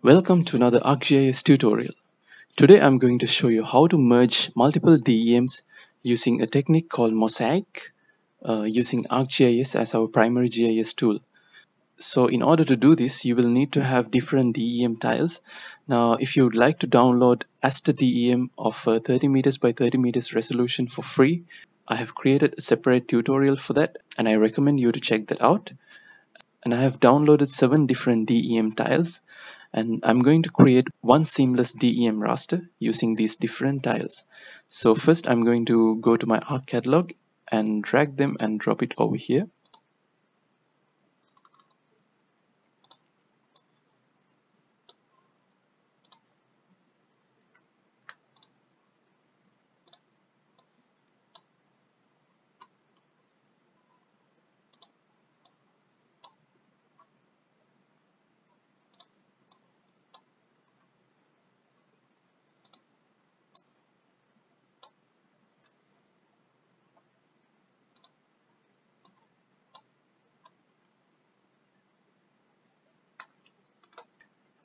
Welcome to another ArcGIS tutorial. Today I'm going to show you how to merge multiple DEMs using a technique called Mosaic uh, using ArcGIS as our primary GIS tool. So in order to do this, you will need to have different DEM tiles. Now, if you would like to download Aster DEM of uh, 30 meters by 30 meters resolution for free, I have created a separate tutorial for that and I recommend you to check that out. And I have downloaded seven different DEM tiles and I'm going to create one seamless DEM raster using these different tiles. So first I'm going to go to my Arc catalog and drag them and drop it over here.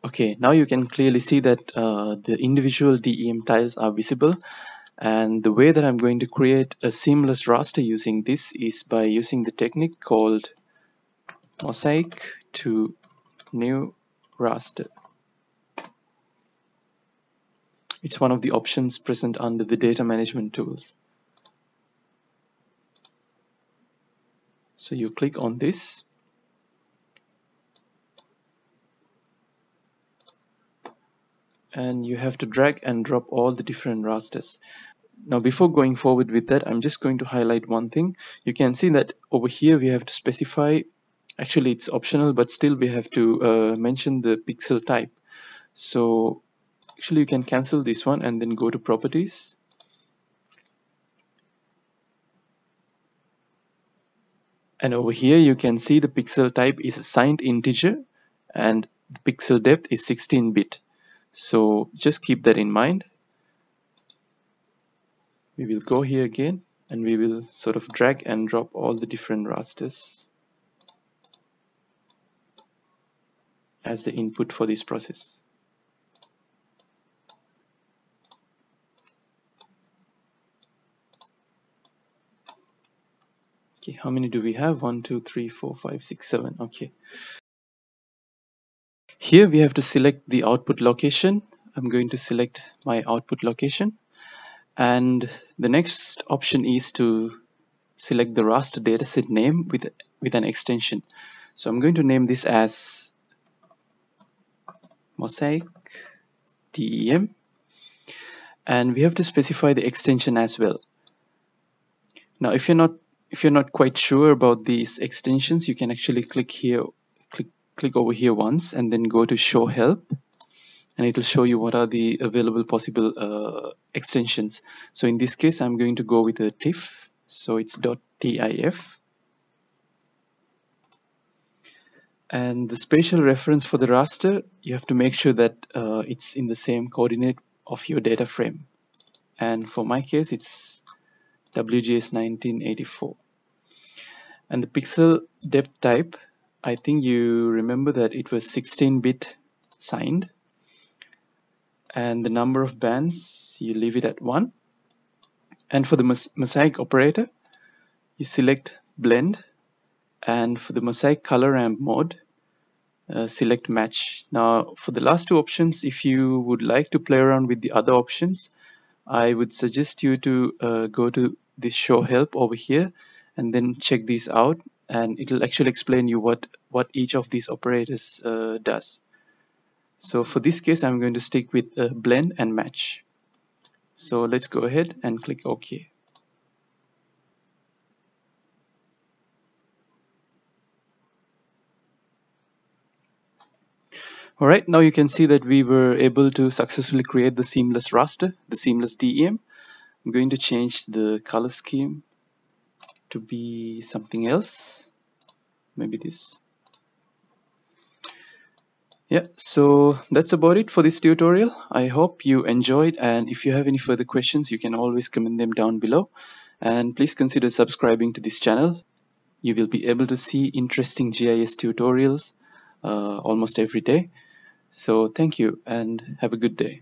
Okay, now you can clearly see that uh, the individual DEM tiles are visible and the way that I'm going to create a seamless raster using this is by using the technique called mosaic to new raster. It's one of the options present under the data management tools. So you click on this and you have to drag and drop all the different rasters. Now before going forward with that, I'm just going to highlight one thing. You can see that over here we have to specify, actually it's optional, but still we have to uh, mention the pixel type. So actually you can cancel this one and then go to properties. And over here you can see the pixel type is a signed integer and the pixel depth is 16 bit. So just keep that in mind. We will go here again and we will sort of drag and drop all the different rasters as the input for this process. Okay, how many do we have? One, two, three, four, five, six, seven. Okay. Here we have to select the output location. I'm going to select my output location. And the next option is to select the raster dataset name with, with an extension. So I'm going to name this as mosaic DEM and we have to specify the extension as well. Now if you're not if you're not quite sure about these extensions you can actually click here click over here once and then go to show help. And it will show you what are the available possible uh, extensions. So in this case I'm going to go with a TIFF. So it's .tif and the spatial reference for the raster you have to make sure that uh, it's in the same coordinate of your data frame. And for my case it's WGS 1984 and the pixel depth type I think you remember that it was 16-bit signed and the number of bands you leave it at 1 and for the mosaic operator you select blend and for the mosaic color ramp mode uh, select match. Now for the last two options if you would like to play around with the other options I would suggest you to uh, go to this show help over here and then check these out and it'll actually explain you what what each of these operators uh, does. So for this case I'm going to stick with uh, blend and match. So let's go ahead and click OK. Alright, now you can see that we were able to successfully create the seamless raster, the seamless DEM. I'm going to change the color scheme to be something else maybe this. Yeah so that's about it for this tutorial. I hope you enjoyed and if you have any further questions you can always comment them down below. And please consider subscribing to this channel. You will be able to see interesting gis tutorials uh, almost every day. So thank you and have a good day.